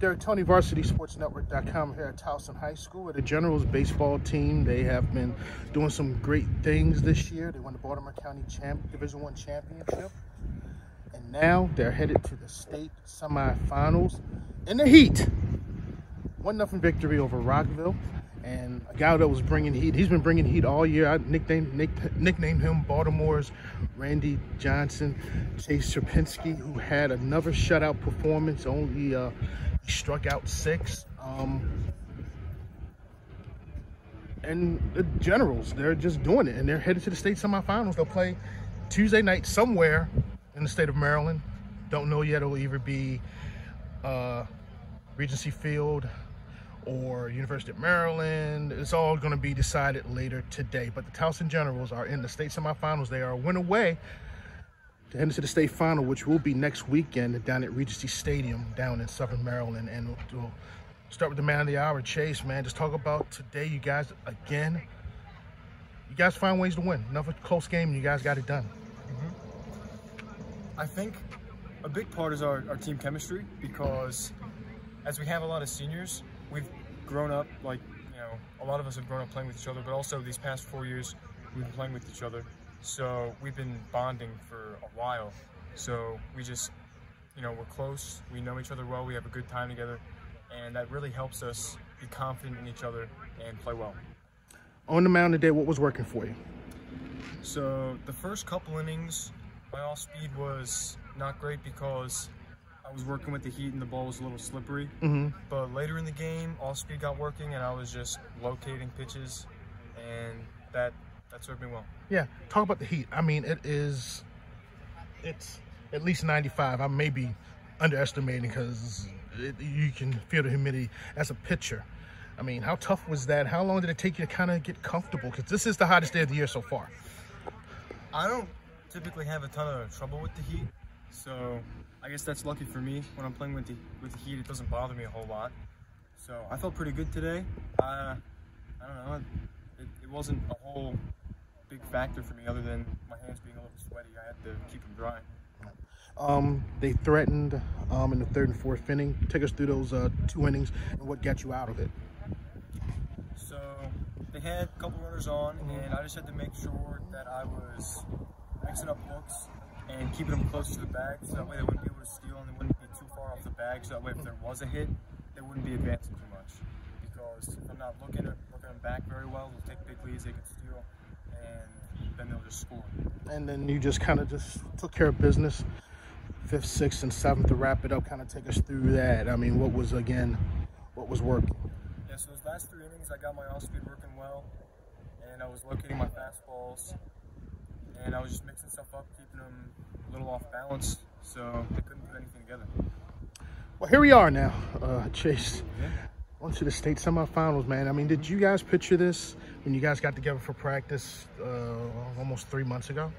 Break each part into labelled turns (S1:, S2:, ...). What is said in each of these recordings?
S1: Derek Toney, VarsitySportsNetwork.com here at Towson High School with the Generals baseball team. They have been doing some great things this year. They won the Baltimore County Champ Division One championship, and now they're headed to the state semifinals in the heat. One nothing victory over Rockville, and a guy that was bringing heat. He's been bringing heat all year. I nicknamed nick, nicknamed him Baltimore's Randy Johnson. Chase Supensky, who had another shutout performance. Only uh, he struck out six. Um, and the Generals, they're just doing it, and they're headed to the state semifinals. They'll play Tuesday night somewhere in the state of Maryland. Don't know yet. It'll either be uh, Regency Field or University of Maryland. It's all going to be decided later today. But the Towson Generals are in the state semifinals. They are a win away to head into the state final, which will be next weekend down at Regency Stadium down in Southern Maryland. And we'll, start with the man of the hour, Chase, man. Just talk about today, you guys, again, you guys find ways to win. Another close game, and you guys got it done. Mm
S2: -hmm. I think a big part is our, our team chemistry because as we have a lot of seniors, we've grown up like you know a lot of us have grown up playing with each other, but also these past four years we've been playing with each other. So we've been bonding for a while. So we just you know we're close. We know each other well. We have a good time together, and that really helps us be confident in each other and play well.
S1: On the mound today, what was working for you?
S2: So the first couple innings, my off speed was not great because was working with the heat and the ball was a little slippery. Mm -hmm. But later in the game, off speed got working and I was just locating pitches and that that served me well.
S1: Yeah, talk about the heat. I mean, it is, it's at least 95. I may be underestimating because you can feel the humidity as a pitcher. I mean, how tough was that? How long did it take you to kind of get comfortable? Because this is the hottest day of the year so far.
S2: I don't typically have a ton of trouble with the heat. So I guess that's lucky for me. When I'm playing with the with the heat, it doesn't bother me a whole lot. So I felt pretty good today. Uh, I don't know. It, it wasn't a whole big factor for me other than my hands being a little sweaty. I had to keep them dry.
S1: Um, they threatened um, in the third and fourth inning. Take us through those uh, two innings and what got you out of it.
S2: So they had a couple runners on, and I just had to make sure that I was mixing up looks and keeping them close to the bag so that way they wouldn't be able to steal and they wouldn't be too far off the bag so that way if there was a hit, they wouldn't be advancing too much. Because if I'm not looking at looking them back very well, they'll take big leads, they can steal, and then they'll just score.
S1: And then you just kind of just took care of business, fifth, sixth, and seventh to wrap it up. Kind of take us through that. I mean, what was again, what was working?
S2: Yeah, so those last three innings, I got my off speed working well, and I was locating my fastballs and I was just mixing stuff up, keeping them a little off balance, so they couldn't put anything together.
S1: Well, here we are now, uh, Chase. Yeah. On to the state semifinals, man. I mean, did you guys picture this when you guys got together for practice uh, almost three months ago?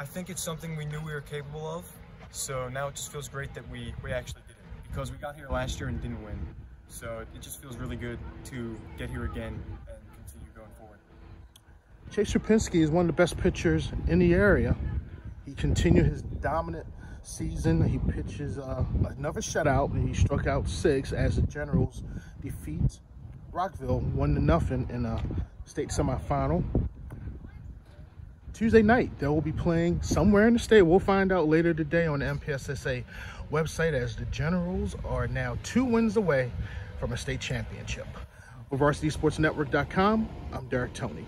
S2: I think it's something we knew we were capable of, so now it just feels great that we, we actually did it. Because we got here last year and didn't win, so it just feels really good to get here again
S1: Chase Supensky is one of the best pitchers in the area. He continued his dominant season. He pitches uh, another shutout, and he struck out six as the Generals defeat Rockville one to nothing in a state semifinal. Tuesday night, they will be playing somewhere in the state. We'll find out later today on the MPSSA website as the Generals are now two wins away from a state championship. For VarsitySportsNetwork.com, I'm Derek Toney.